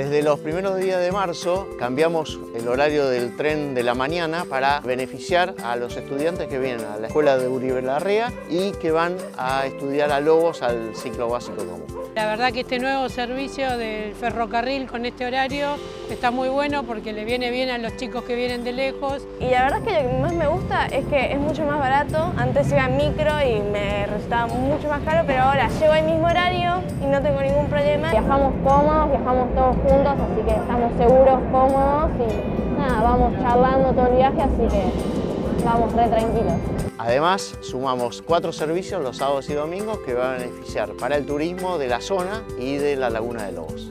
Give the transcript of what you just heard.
Desde los primeros días de marzo cambiamos el horario del tren de la mañana para beneficiar a los estudiantes que vienen a la escuela de Uribe Larrea y que van a estudiar a Lobos al ciclo básico común. La verdad que este nuevo servicio del ferrocarril con este horario está muy bueno porque le viene bien a los chicos que vienen de lejos. Y la verdad es que lo que más me gusta es que es mucho más barato. Antes iba en micro y me resultaba mucho más caro, pero ahora llego al mismo horario no tengo ningún problema. Viajamos cómodos, viajamos todos juntos, así que estamos seguros, cómodos y nada, vamos charlando todo el viaje, así que vamos re tranquilos. Además, sumamos cuatro servicios los sábados y domingos que van a beneficiar para el turismo de la zona y de la Laguna de Lobos.